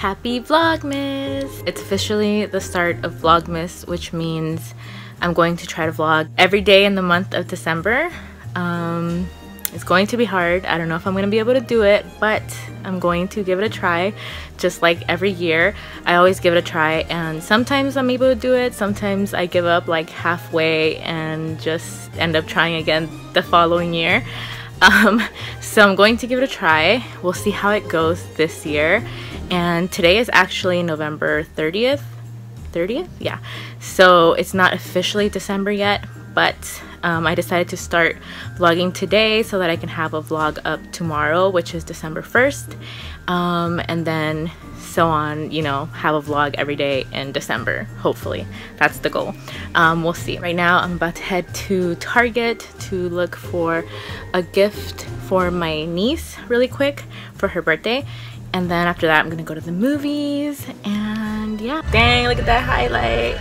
Happy Vlogmas! It's officially the start of Vlogmas, which means I'm going to try to vlog every day in the month of December. Um, it's going to be hard. I don't know if I'm going to be able to do it, but I'm going to give it a try. Just like every year, I always give it a try and sometimes I'm able to do it. Sometimes I give up like halfway and just end up trying again the following year. Um, so I'm going to give it a try. We'll see how it goes this year. And today is actually November 30th. 30th? Yeah. So it's not officially December yet, but um, I decided to start vlogging today so that I can have a vlog up tomorrow, which is December 1st. Um, and then so on, you know, have a vlog every day in December, hopefully. That's the goal. Um, we'll see. Right now, I'm about to head to Target to look for a gift for my niece really quick for her birthday. And then after that, I'm gonna go to the movies and yeah. Dang, look at that highlight.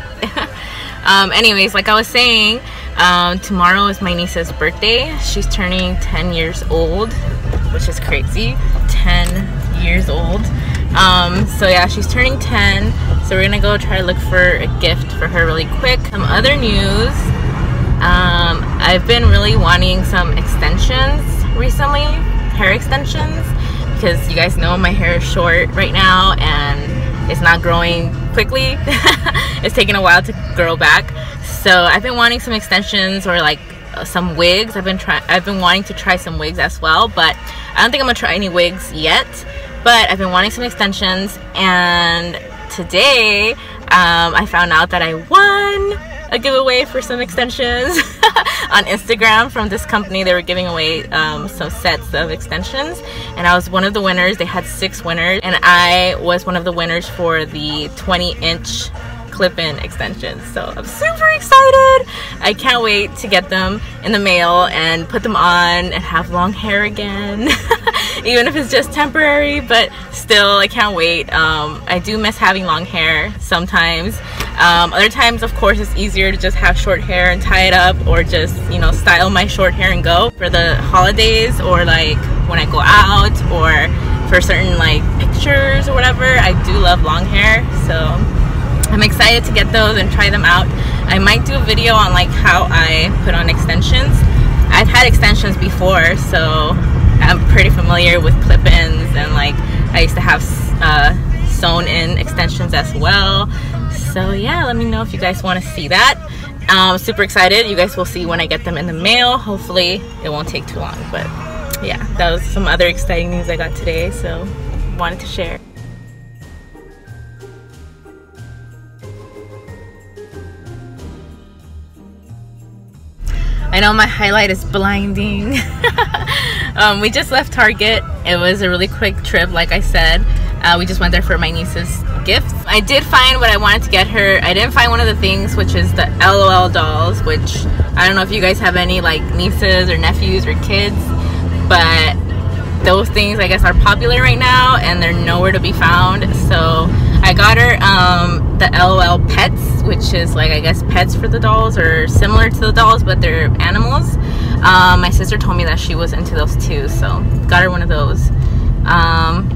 um, anyways, like I was saying, um, tomorrow is my niece's birthday. She's turning 10 years old, which is crazy. 10 years old. Um, so yeah, she's turning 10. So we're gonna go try to look for a gift for her really quick. Some other news. Um, I've been really wanting some extensions recently, hair extensions, because you guys know my hair is short right now and it's not growing quickly. it's taking a while to grow back. So I've been wanting some extensions or like uh, some wigs. I've been trying. I've been wanting to try some wigs as well, but I don't think I'm gonna try any wigs yet. But I've been wanting some extensions, and today um, I found out that I won a giveaway for some extensions on Instagram from this company. They were giving away um, some sets of extensions, and I was one of the winners. They had six winners, and I was one of the winners for the 20 inch clip-in extensions. So I'm super excited. I can't wait to get them in the mail and put them on and have long hair again. Even if it's just temporary, but still I can't wait. Um, I do miss having long hair sometimes. Um, other times, of course, it's easier to just have short hair and tie it up or just, you know, style my short hair and go. For the holidays or like when I go out or for certain like pictures or whatever, I do love long hair. So I'm excited to get those and try them out. I might do a video on like how I put on extensions. I've had extensions before, so I'm pretty familiar with clip-ins and like I used to have uh, sewn in extensions as well. So yeah, let me know if you guys want to see that. I'm super excited. You guys will see when I get them in the mail. Hopefully it won't take too long, but yeah, that was some other exciting news I got today, so wanted to share. I know my highlight is blinding. um, we just left Target. It was a really quick trip, like I said. Uh, we just went there for my niece's gifts. I did find what I wanted to get her. I didn't find one of the things, which is the LOL dolls, which I don't know if you guys have any like nieces or nephews or kids, but those things I guess are popular right now and they're nowhere to be found. So I got her um, the LOL Pets, which is like I guess pets for the dolls or similar to the dolls, but they're animals. Um, my sister told me that she was into those too, so got her one of those. Um,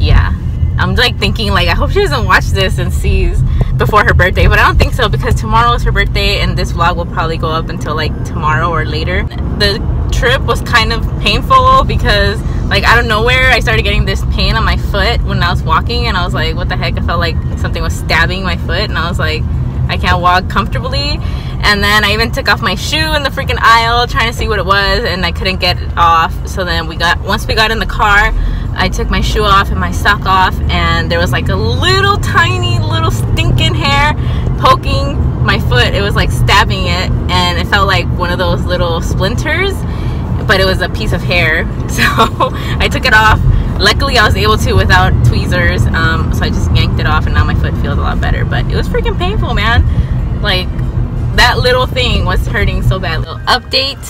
yeah, I'm like thinking like I hope she doesn't watch this and sees before her birthday, but I don't think so because tomorrow is her birthday and this vlog will probably go up until like tomorrow or later. The trip was kind of painful because like out of nowhere I started getting this pain on my foot when I was walking and I was like what the heck? I felt like something was stabbing my foot and I was like I can't walk comfortably. And then I even took off my shoe in the freaking aisle trying to see what it was and I couldn't get it off. So then we got once we got in the car I took my shoe off and my sock off and there was like a little tiny little stinking hair poking my foot. It was like stabbing it and it felt like one of those little splinters but it was a piece of hair. So I took it off. Luckily I was able to without tweezers um, so I just yanked it off and now my foot feels a lot better. But it was freaking painful man. Like that little thing was hurting so bad. Little update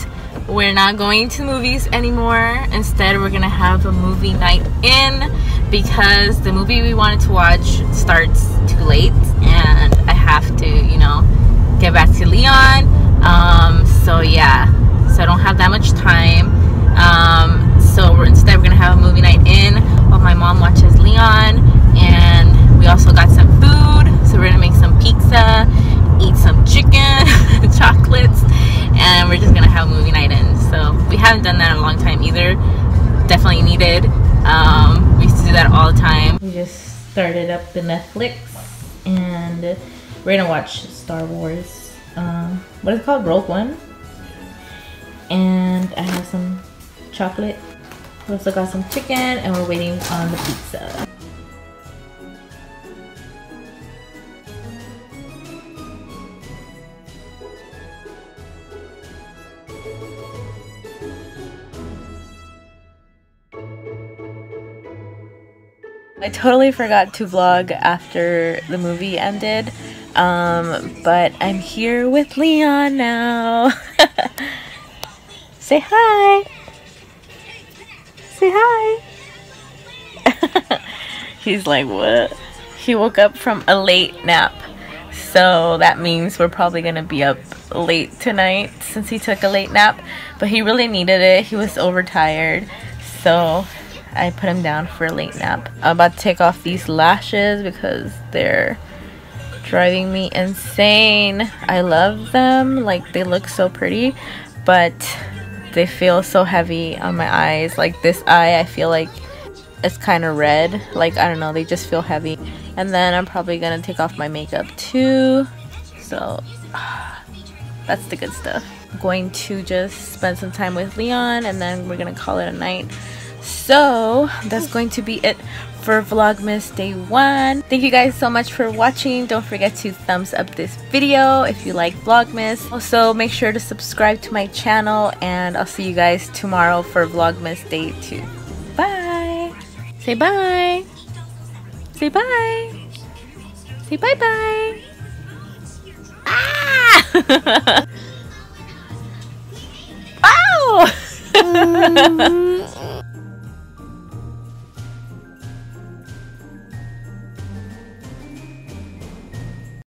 we're not going to movies anymore. Instead we're gonna have a movie night in because the movie we wanted to watch starts too late and I have to you know get back to Leon. Um, so yeah. So I don't have that much time. Um, so we're, instead we're gonna have a movie night in while my mom watches Leon and eat some chicken, chocolates, and we're just gonna have a movie night in. So we haven't done that in a long time either. Definitely needed. Um, we used to do that all the time. We just started up the Netflix and we're gonna watch Star Wars. Um, what is it called? Rogue One. And I have some chocolate. We also got some chicken and we're waiting on the pizza. I totally forgot to vlog after the movie ended, um, but I'm here with Leon now. Say hi! Say hi! He's like, what? He woke up from a late nap. So that means we're probably going to be up late tonight since he took a late nap. But he really needed it. He was overtired. So I put him down for a late nap. I'm about to take off these lashes because they're driving me insane. I love them. Like they look so pretty. But they feel so heavy on my eyes. Like this eye I feel like it's kind of red. Like I don't know. They just feel heavy. And then I'm probably going to take off my makeup too. So that's the good stuff. I'm going to just spend some time with Leon and then we're going to call it a night so that's going to be it for vlogmas day one. Thank you guys so much for watching. Don't forget to thumbs up this video if you like vlogmas. Also make sure to subscribe to my channel and i'll see you guys tomorrow for vlogmas day two. Bye. Say bye. Say bye. Say bye bye. Ah! Ow!